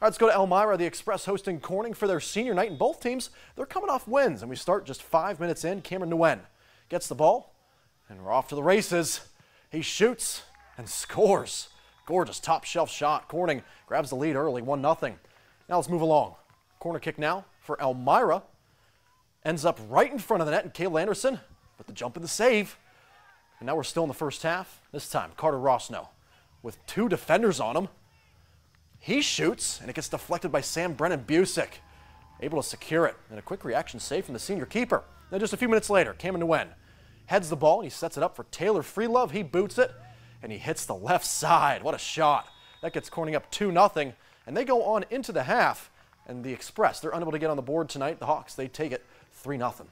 All right, let's go to Elmira. The Express hosting Corning for their senior night, and both teams, they're coming off wins. And we start just five minutes in. Cameron Nguyen gets the ball, and we're off to the races. He shoots and scores. Gorgeous top shelf shot. Corning grabs the lead early, 1 0. Now let's move along. Corner kick now for Elmira. Ends up right in front of the net, and Caleb Anderson with the jump and the save. And now we're still in the first half. This time, Carter Rossno with two defenders on him. He shoots, and it gets deflected by Sam Brennan Busick, able to secure it. And a quick reaction save from the senior keeper. Then just a few minutes later, Cameron Nguyen heads the ball, and he sets it up for Taylor Freelove. He boots it, and he hits the left side. What a shot. That gets Corning up 2-0, and they go on into the half. And the Express, they're unable to get on the board tonight. The Hawks, they take it 3-0.